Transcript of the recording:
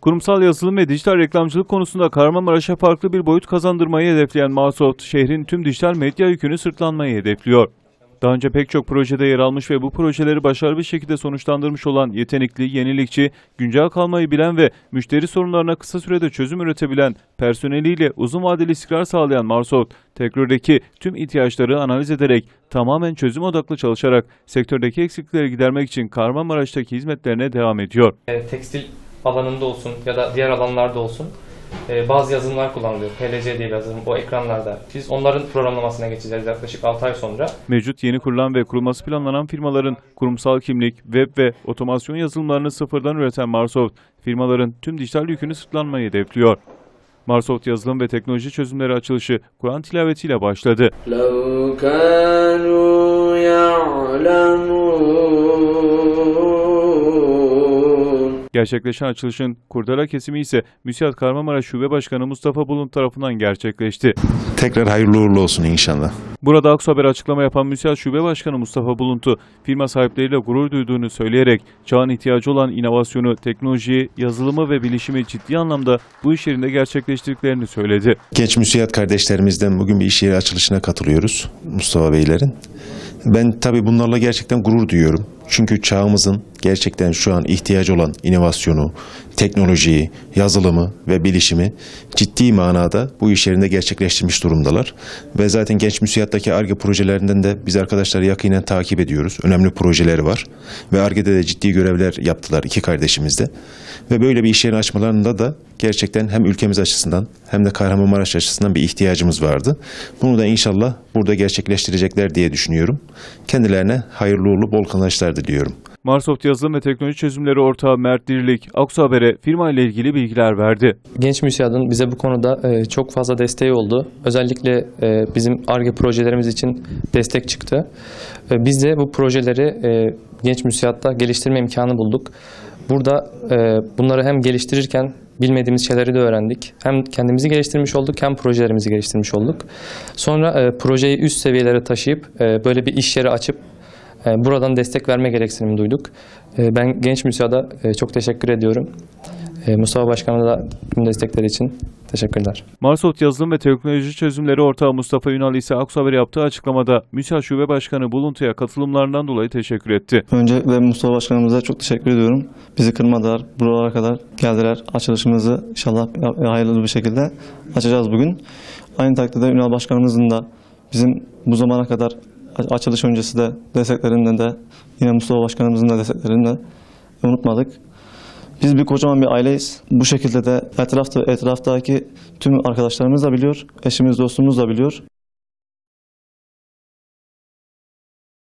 Kurumsal yazılım ve dijital reklamcılık konusunda Kahramanmaraş'a farklı bir boyut kazandırmayı hedefleyen Microsoft, şehrin tüm dijital medya yükünü sırtlanmayı hedefliyor. Daha önce pek çok projede yer almış ve bu projeleri başarılı bir şekilde sonuçlandırmış olan yetenekli, yenilikçi, güncel kalmayı bilen ve müşteri sorunlarına kısa sürede çözüm üretebilen, personeliyle uzun vadeli istikrar sağlayan Microsoft, teknolojideki tüm ihtiyaçları analiz ederek tamamen çözüm odaklı çalışarak sektördeki eksiklikleri gidermek için Kahramanmaraş'taki hizmetlerine devam ediyor. E, tekstil alanında olsun ya da diğer alanlarda olsun e, bazı yazılımlar kullanılıyor. PLC diye bir yazılım o ekranlarda. Biz onların programlamasına geçeceğiz yaklaşık 6 ay sonra. Mevcut yeni kurulan ve kurulması planlanan firmaların kurumsal kimlik, web ve otomasyon yazılımlarını sıfırdan üreten Microsoft, firmaların tüm dijital yükünü sırtlanmayı hedefliyor. Microsoft yazılım ve teknoloji çözümleri açılışı Kur'an tilavetiyle başladı. Gerçekleşen açılışın kurdela kesimi ise Müsiyat Kahramanmaraş Şube Başkanı Mustafa Bulut tarafından gerçekleşti. Tekrar hayırlı uğurlu olsun inşallah. Burada Aksu Haber açıklama yapan Müsiyat Şube Başkanı Mustafa Buluntu, firma sahipleriyle gurur duyduğunu söyleyerek çağın ihtiyacı olan inovasyonu, teknolojiyi, yazılımı ve bilişimi ciddi anlamda bu iş yerinde gerçekleştirdiklerini söyledi. Genç müsiyat kardeşlerimizden bugün bir iş yeri açılışına katılıyoruz Mustafa Beylerin. Ben tabii bunlarla gerçekten gurur duyuyorum. Çünkü çağımızın gerçekten şu an ihtiyacı olan inovasyonu, teknolojiyi, yazılımı ve bilişimi ciddi manada bu iş yerinde gerçekleştirmiş durumdalar. Ve zaten genç müsiyattaki ARGE projelerinden de biz arkadaşları yakinen takip ediyoruz. Önemli projeleri var. Ve ARGE'de de ciddi görevler yaptılar iki kardeşimiz de. Ve böyle bir iş yeri açmalarında da gerçekten hem ülkemiz açısından hem de Kahramanmaraş açısından bir ihtiyacımız vardı. Bunu da inşallah burada gerçekleştirecekler diye düşünüyorum. Kendilerine hayırlı uğurlu bol kazançlar diliyorum. Microsoft Yazılım ve Teknoloji Çözümleri ortağı Mert Dirilik, Aksu Haber'e firma ile ilgili bilgiler verdi. Genç müsiyadın bize bu konuda e, çok fazla desteği oldu. Özellikle e, bizim ARGE projelerimiz için destek çıktı. E, biz de bu projeleri genç müsiyatta geliştirme imkanı bulduk. Burada bunları hem geliştirirken bilmediğimiz şeyleri de öğrendik. Hem kendimizi geliştirmiş olduk hem projelerimizi geliştirmiş olduk. Sonra e, projeyi üst seviyelere taşıyıp e, böyle bir iş yeri açıp buradan destek verme gereksinimi duyduk. E, ben Genç Müsiyad'a e, çok teşekkür ediyorum. E, Mustafa Başkan'a da tüm destekleri için teşekkürler. Microsoft Yazılım ve Teknoloji Çözümleri ortağı Mustafa Ünal ise Aksu Haber'e yaptığı açıklamada Müsiyat Şube Başkanı Buluntu'ya katılımlarından dolayı teşekkür etti. Öncelikle Mustafa Başkanımıza çok teşekkür ediyorum. Bizi kırmadılar, buralara kadar geldiler. Açılışımızı inşallah hayırlı bir şekilde açacağız bugün. Aynı takdirde Ünal Başkanımızın da bizim bu zamana kadar açılış öncesi de desteklerinden de yine Mustafa Başkanımızın da desteklerini de unutmadık. Biz bir kocaman bir aileyiz. Bu şekilde de etrafta, etraftaki tüm arkadaşlarımız da biliyor, eşimiz dostumuz da biliyor.